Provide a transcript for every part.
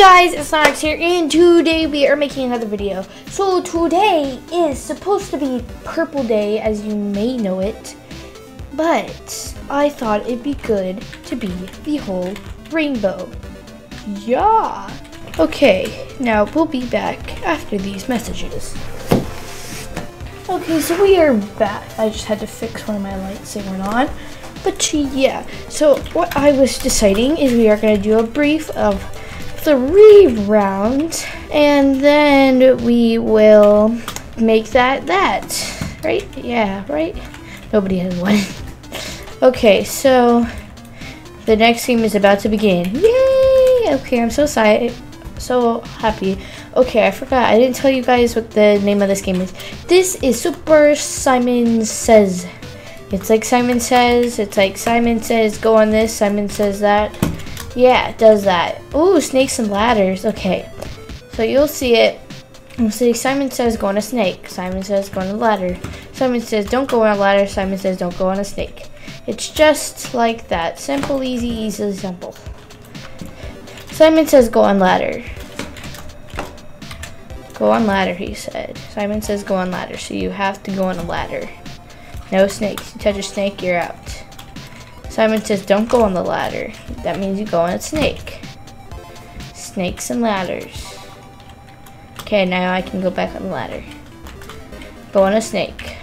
guys, it's Nox here, and today we are making another video. So today is supposed to be Purple Day, as you may know it, but I thought it'd be good to be the whole rainbow. Yeah. Okay, now we'll be back after these messages. Okay, so we are back. I just had to fix one of my lights they weren't on. But yeah, so what I was deciding is we are going to do a brief of three rounds and then we will make that that. Right? Yeah right? Nobody has one. Okay so the next game is about to begin. Yay! Okay i'm so excited so happy. Okay i forgot. I didn't tell you guys what the name of this game is. This is super simon says. It's like simon says it's like simon says go on this simon says that yeah, it does that. Ooh, snakes and ladders. Okay. So you'll see it. You'll see Simon says go on a snake. Simon says go on a ladder. Simon says don't go on a ladder. Simon says don't go on a snake. It's just like that. Simple, easy, easy, simple. Simon says go on ladder. Go on ladder, he said. Simon says go on ladder, so you have to go on a ladder. No snakes. You touch a snake, you're out. Simon says, don't go on the ladder. That means you go on a snake. Snakes and ladders. Okay, now I can go back on the ladder. Go on a snake.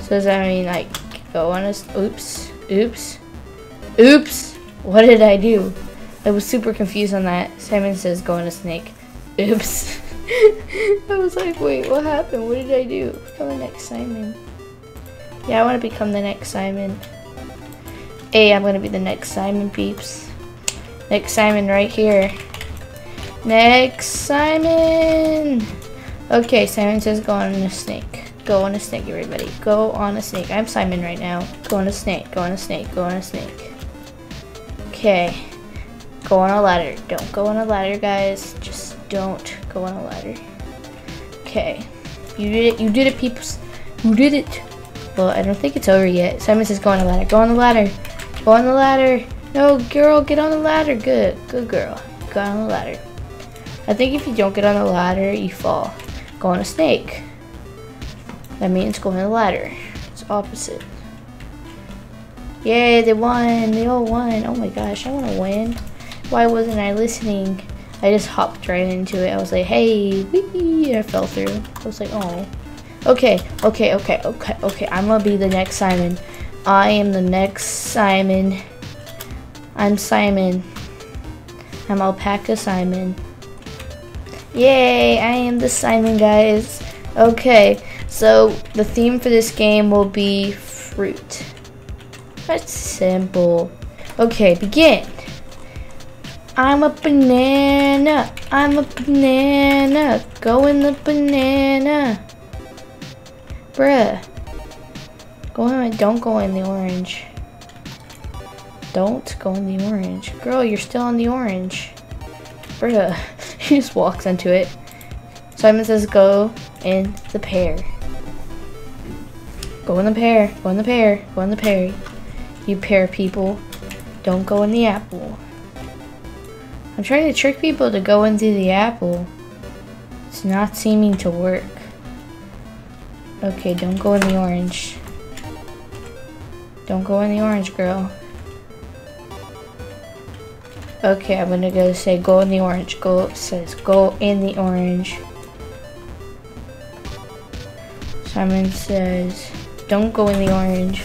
So does that mean like go on a, oops, oops, oops. What did I do? I was super confused on that. Simon says go on a snake. Oops. I was like, wait, what happened? What did I do? Become the next Simon. Yeah, I want to become the next Simon. Hey, I'm going to be the next Simon, peeps. Next Simon right here. Next Simon! Okay, Simon says go on a snake. Go on a snake, everybody. Go on a snake. I'm Simon right now. Go on a snake. Go on a snake. Go on a snake. Okay. Go on a ladder. Don't go on a ladder, guys. Just don't go on a ladder. Okay. You did it. You did it, peeps. You did it. I don't think it's over yet. Simon says go on the ladder. Go on the ladder. Go on the ladder. No, girl, get on the ladder. Good. Good girl. Go on the ladder. I think if you don't get on the ladder, you fall. Go on a snake. That means go on the ladder. It's opposite. Yay, they won. They all won. Oh my gosh, I want to win. Why wasn't I listening? I just hopped right into it. I was like, hey, wee, I fell through. I was like, oh. Okay, okay, okay, okay, okay. I'm gonna be the next Simon. I am the next Simon. I'm Simon. I'm Alpaca Simon. Yay, I am the Simon, guys. Okay, so the theme for this game will be fruit. That's simple. Okay, begin. I'm a banana. I'm a banana. Go in the banana. Bruh. Go in, don't go in the orange. Don't go in the orange. Girl, you're still in the orange. Bruh. he just walks into it. Simon says go in the pear. Go in the pear. Go in the pear. Go in the pear. You pear people. Don't go in the apple. I'm trying to trick people to go into the apple. It's not seeming to work. Okay, don't go in the orange. Don't go in the orange, girl. Okay, I'm gonna go say go in the orange. Go says go in the orange. Simon says don't go in the orange.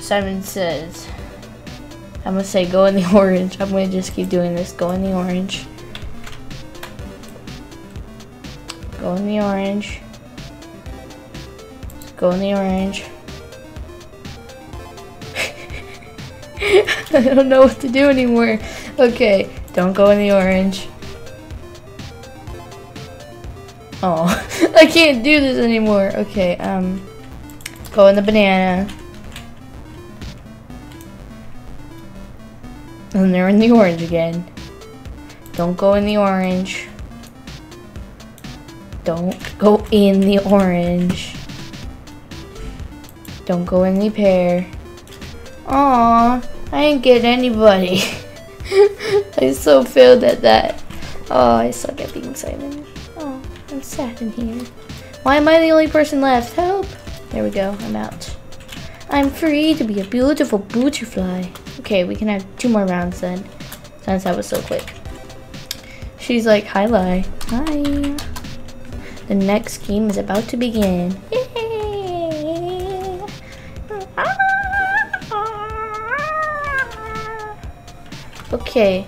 Simon says I'm gonna say go in the orange. I'm gonna just keep doing this. Go in the orange. Go in the orange. Go in the orange. I don't know what to do anymore. Okay, don't go in the orange. Oh, I can't do this anymore. Okay, um, go in the banana. And they're in the orange again. Don't go in the orange. Don't go in the orange. Don't go in the pear. Aww. I ain't get anybody. I so failed at that. Oh, I suck at being Simon. Oh, I'm sad in here. Why am I the only person left? Help! There we go, I'm out. I'm free to be a beautiful butterfly. Okay, we can have two more rounds then, since that was so quick. She's like, hi, Lai. Hi. The next game is about to begin. Okay.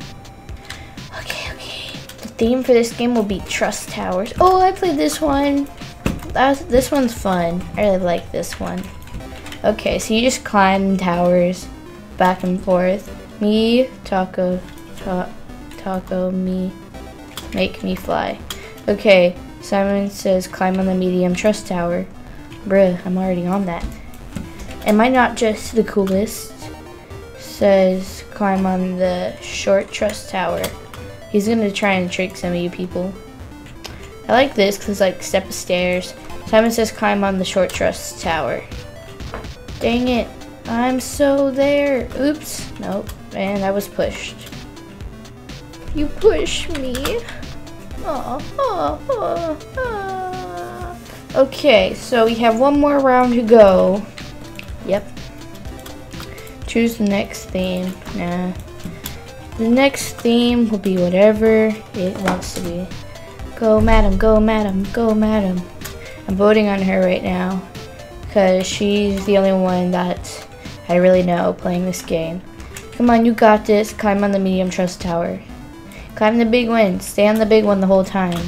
Okay, okay. The theme for this game will be Trust Towers. Oh, I played this one. That's, this one's fun. I really like this one. Okay, so you just climb towers back and forth. Me, taco, ta taco, me, make me fly. Okay, Simon says climb on the medium trust tower. Bruh, I'm already on that. Am I not just the coolest? Says climb on the short trust tower. He's gonna try and trick some of you people. I like this because like step of stairs. Simon says climb on the short trust tower. Dang it. I'm so there. Oops. Nope. And I was pushed. You pushed me. Okay, so we have one more round to go. Yep. Choose the next theme. Nah. The next theme will be whatever it wants to be. Go, madam, go, madam, go, madam. I'm voting on her right now because she's the only one that I really know playing this game. Come on, you got this. Climb on the medium trust tower. Climb the big one. Stay on the big one the whole time.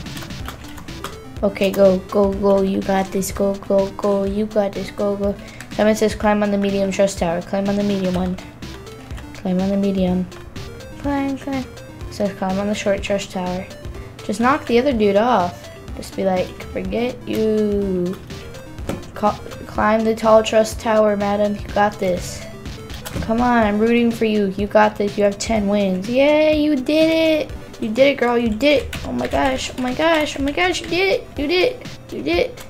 Okay, go, go, go. You got this. Go, go, go. You got this. Go, go. Simon says climb on the medium trust tower. Climb on the medium one. Climb on the medium. Climb, climb. says climb on the short trust tower. Just knock the other dude off. Just be like, forget you. climb the tall trust tower, madam. You got this. Come on, I'm rooting for you. You got this. You have 10 wins. Yeah, you did it. You did it, girl. You did it. Oh my gosh. Oh my gosh. Oh my gosh. You did it. You did it. You did it.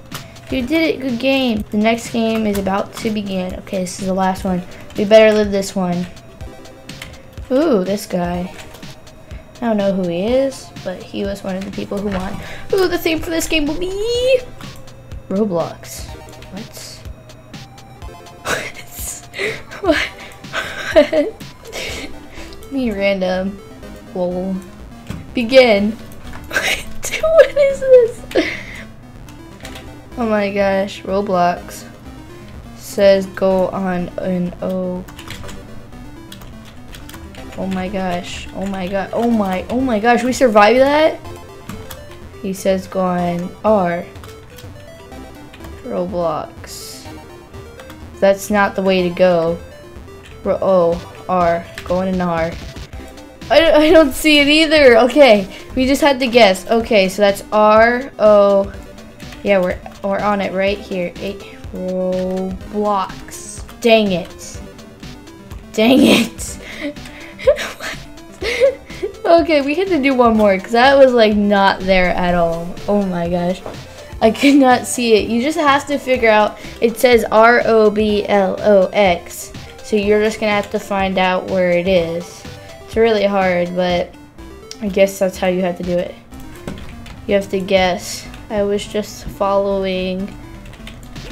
You did it. Good game. The next game is about to begin. Okay, this is the last one. We better live this one. Ooh, this guy. I don't know who he is, but he was one of the people who won. Ooh, the theme for this game will be Roblox. What? What? Me random. Whoa. Begin. what is this? Oh my gosh, Roblox says go on an O. Oh my gosh. Oh my god. Oh my. Oh my gosh. We survived that? He says go on R. Roblox. That's not the way to go. Ro oh, R. Going in R. I, I don't see it either. Okay. We just had to guess. Okay, so that's R, O. Yeah, we're or on it right here. Eight Roblox. Dang it. Dang it. okay, we had to do one more because that was like not there at all. Oh my gosh. I could not see it. You just have to figure out, it says R-O-B-L-O-X. So you're just gonna have to find out where it is. It's really hard, but I guess that's how you have to do it. You have to guess. I was just following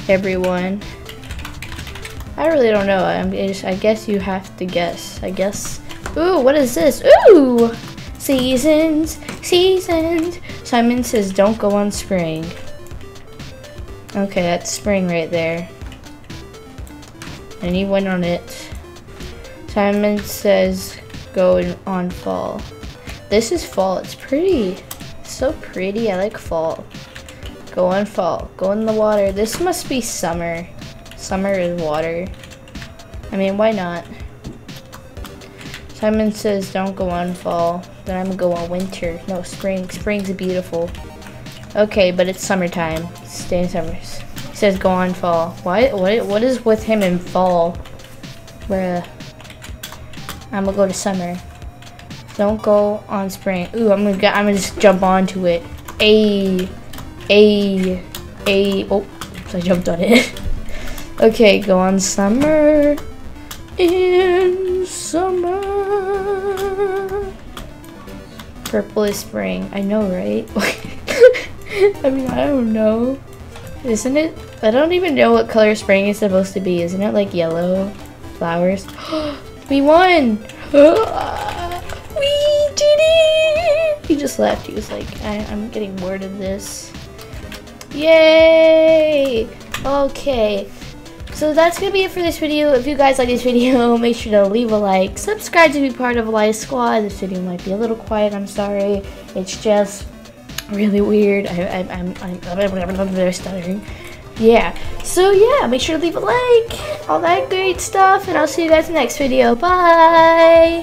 everyone. I really don't know. I'm just, I guess you have to guess. I guess. Ooh, what is this? Ooh! Seasons, seasons. Simon says don't go on spring. Okay, that's spring right there. And he went on it. Simon says go on fall. This is fall. It's pretty. It's so pretty. I like fall. Go on fall. Go in the water. This must be summer. Summer is water. I mean, why not? Simon says don't go on fall. Then I'm gonna go on winter. No, spring. Spring's beautiful. Okay, but it's summertime. Stay in summer. Says go on fall. Why? What? What is with him in fall? Where? I'm gonna go to summer. Don't go on spring. Ooh, I'm gonna. I'm gonna just jump onto it. A. A, a, oh, I jumped on it. okay, go on summer in summer. Purple is spring. I know, right? I mean, I don't know. Isn't it? I don't even know what color spring is supposed to be. Isn't it like yellow flowers? we won! we did it! He just left. He was like, I I'm getting bored of this. Yay! Okay. So that's going to be it for this video. If you guys like this video, make sure to leave a like. Subscribe to be part of Elias Squad. This video might be a little quiet. I'm sorry. It's just really weird. I, I, I'm, I'm, I'm stuttering. Yeah. So yeah, make sure to leave a like. All that great stuff. And I'll see you guys in the next video. Bye!